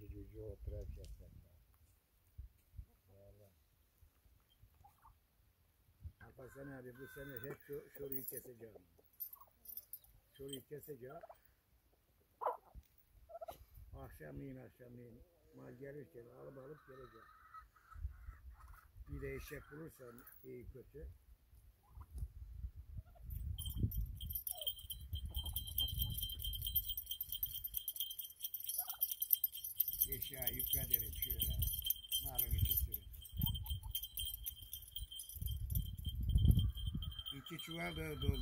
Gücü oturup yapacaklar. Valla. Hasan abi bu sene hep şu, şurayı keseceğim. Şurayı keseceğim. Akşamleyin akşamleyin mal gelirken alıp alıp geleceğim. Bir de eşek bulursam iyi kötü. ieșea, iucea de repșirea, mare mișcătură. E titular do, do